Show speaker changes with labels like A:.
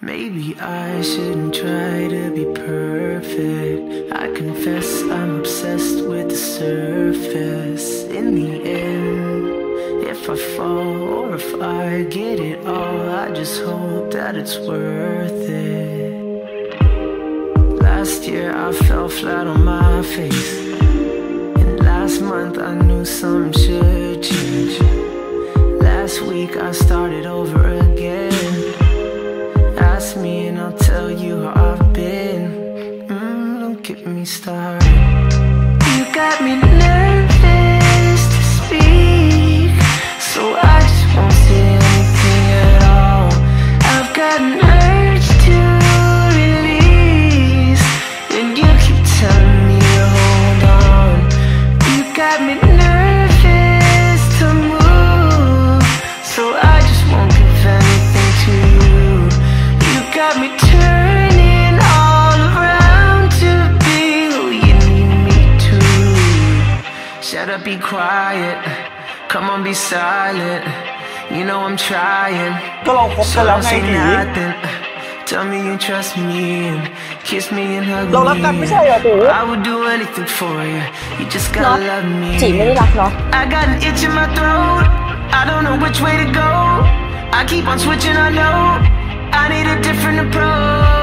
A: Maybe I shouldn't try to be perfect. I confess I'm obsessed with the surface. In the end, if I fall or if I get it all, I just hope that it's worth it. Last year I fell flat on my face. And last month I knew something should change. Last week I started over again. Ask me and I'll tell you how I've been. Mm, don't get me started. You got me up, be quiet. Come on, be silent. You know I'm trying. So don't say nothing. Tell me you trust me and kiss me and hug me. I would do anything for you. You just gotta love me. I got an itch in my throat. I don't know which way to go. I keep on switching, I know. I need a different approach.